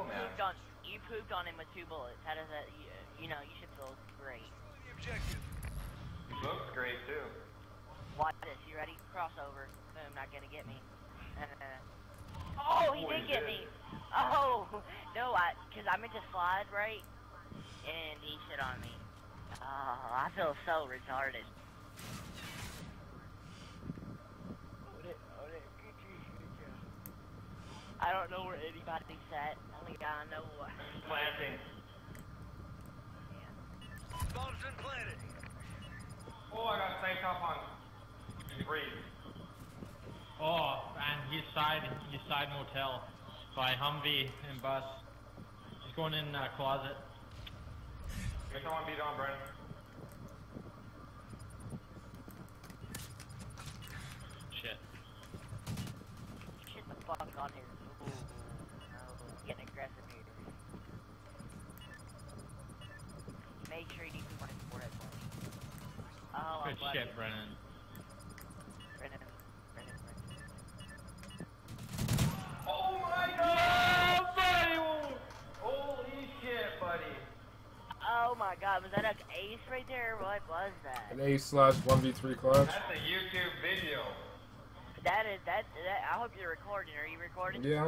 pooped on you pooped on him with two bullets. How does that? You, you know, you should feel great. He looks great too. Watch this. You ready? Crossover. Boom. Not gonna get me. Uh, oh, he Oh, did he get did. me. Oh no, I because I meant to slide right, and he shit on me. Oh, I feel so retarded. Don't know where anybody's at. Only I know what. Planting. Bombs been planted. Oh, I got tank top on. Breathe. Oh, and his side, his side motel by Humvee and bus. He's going in uh, closet. Make someone beat on, Brennan. Fuck on here. Ooh, no, getting aggressive here. Make sure you do my forehead for me. Oh, I'm Good shit, you- Brennan. Brennan, Brennan, Brennan. Oh my god! Buddy! Holy shit, buddy. Oh my god, was that an ace right there? What was that? An A slash 1v3 clutch. That's a YouTube video. That is that. that I hope you're recording. Are you recording? Yeah,